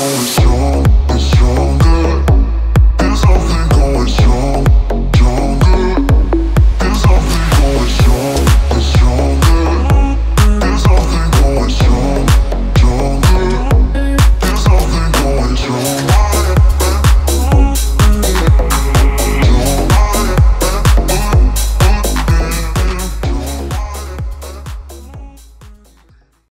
home soon.